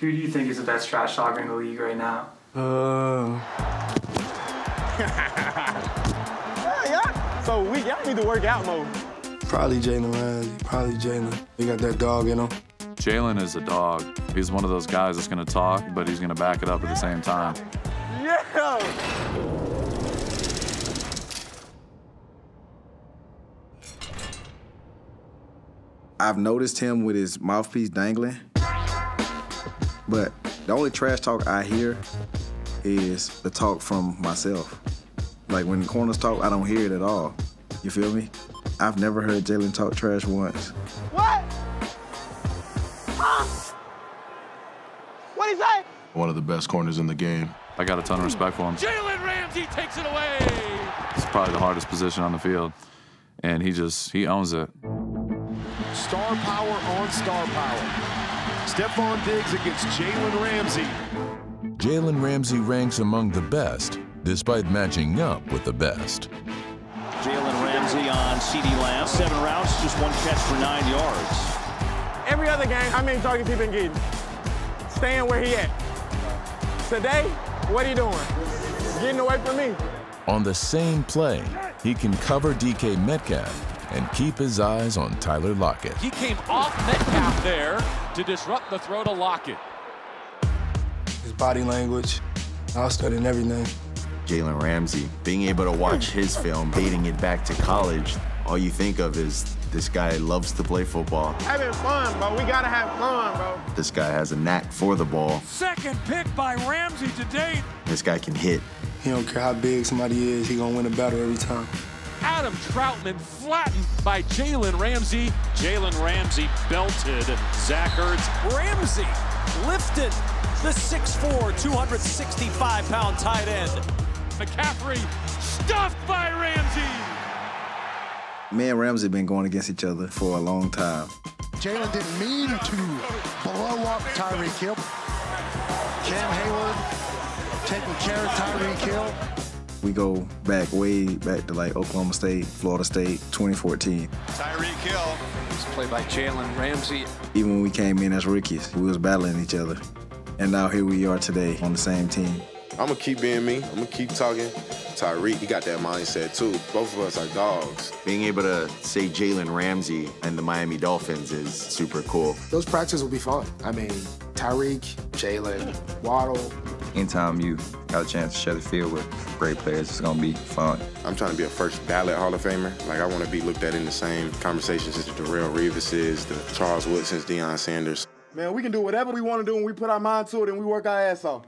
Who do you think is the best trash talker in the league right now? Uh. yeah, yeah. So we y'all need to work out more. Probably Jalen Ramsey. Probably Jalen. He got that dog in him. Jalen is a dog. He's one of those guys that's going to talk, but he's going to back it up at the same time. Yeah. I've noticed him with his mouthpiece dangling, but the only trash talk I hear is the talk from myself. Like when corners talk, I don't hear it at all. You feel me? I've never heard Jalen talk trash once. What? Huh? What'd he say? One of the best corners in the game. I got a ton of respect for him. Jalen Ramsey takes it away. It's probably the hardest position on the field, and he just he owns it. Star power on star power. Stefon Diggs against Jalen Ramsey. Jalen Ramsey ranks among the best, despite matching up with the best. Jalen Ramsey on CeeDee Lamb. Seven routes, just one catch for nine yards. Every other game, how many targets he been getting? Staying where he at. Today, what he doing? Getting away from me. On the same play, he can cover DK Metcalf and keep his eyes on Tyler Lockett. He came off Metcalf there to disrupt the throw to Lockett. His body language, I was studying everything. Jalen Ramsey, being able to watch his film, dating it back to college, all you think of is this guy loves to play football. Having fun, bro. We gotta have fun, bro. This guy has a knack for the ball. Second pick by Ramsey to date. This guy can hit. He don't care how big somebody is, he gonna win a battle every time. Adam Trautman flattened by Jalen Ramsey. Jalen Ramsey belted Zach Ertz. Ramsey lifted the 6'4", 265-pound tight end. McCaffrey stuffed by Ramsey. Me and Ramsey have been going against each other for a long time. Jalen didn't mean to blow up Tyreek Hill. Cam Heyward taking care of Tyreek Hill. We go back way back to like Oklahoma State, Florida State, 2014. Tyreek Hill. It's played by Jalen Ramsey. Even when we came in as rookies, we was battling each other. And now here we are today on the same team. I'm gonna keep being me. I'm gonna keep talking. Tyreek, he got that mindset too. Both of us are dogs. Being able to say Jalen Ramsey and the Miami Dolphins is super cool. Those practices will be fun. I mean, Tyreek, Jalen, Waddle. Anytime you got a chance to share the field with great players, it's gonna be fun. I'm trying to be a first ballot Hall of Famer. Like I want to be looked at in the same conversations as the Darrelle Revises, the Charles Woodsons, Deion Sanders. Man, we can do whatever we want to do when we put our mind to it and we work our ass off.